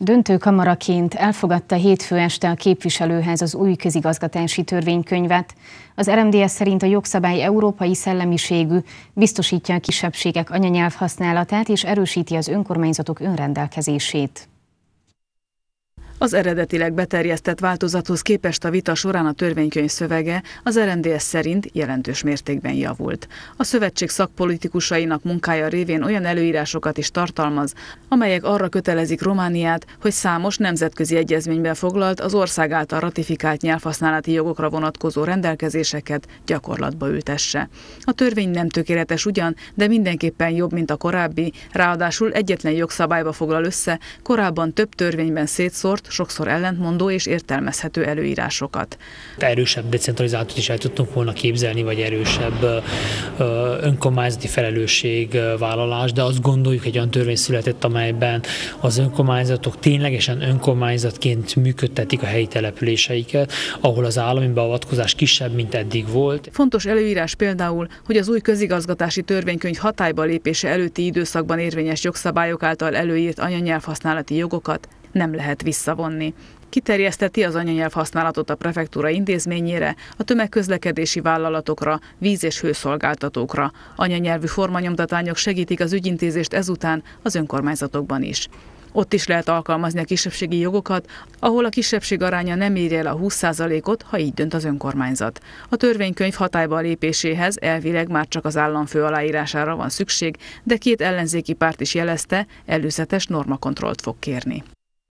Döntőkamaraként elfogadta hétfő este a képviselőház az új közigazgatási törvénykönyvet. Az RMDS szerint a jogszabály európai szellemiségű, biztosítja a kisebbségek anyanyelv használatát és erősíti az önkormányzatok önrendelkezését. Az eredetileg beterjesztett változathoz képest a vita során a törvénykönyv szövege az RMDS szerint jelentős mértékben javult. A szövetség szakpolitikusainak munkája révén olyan előírásokat is tartalmaz, amelyek arra kötelezik Romániát, hogy számos nemzetközi egyezményben foglalt az ország által ratifikált nyelvhasználati jogokra vonatkozó rendelkezéseket gyakorlatba ültesse. A törvény nem tökéletes ugyan, de mindenképpen jobb, mint a korábbi, ráadásul egyetlen jogszabályba foglal össze, korábban több törvényben szétszórt, sokszor ellentmondó és értelmezhető előírásokat. Erősebb decentralizátot is el tudtunk volna képzelni, vagy erősebb önkormányzati felelősségvállalás, de azt gondoljuk, hogy olyan törvény született, amelyben az önkormányzatok ténylegesen önkormányzatként működtetik a helyi településeiket, ahol az állami beavatkozás kisebb, mint eddig volt. Fontos előírás például, hogy az új közigazgatási törvénykönyv hatályba lépése előtti időszakban érvényes jogszabályok által előírt anyanyelvhasználati jogokat nem lehet visszavonni. Kiterjeszteti az anyanyelv használatot a prefektúra intézményére, a tömegközlekedési vállalatokra, víz- és hőszolgáltatókra. Anyanyelvű formanyomtatványok segítik az ügyintézést ezután az önkormányzatokban is. Ott is lehet alkalmazni a kisebbségi jogokat, ahol a kisebbség aránya nem érje el a 20%-ot, ha így dönt az önkormányzat. A törvénykönyv hatályba lépéséhez elvileg már csak az államfő aláírására van szükség, de két ellenzéki párt is jelezte, előzetes normakontrollt fog kérni.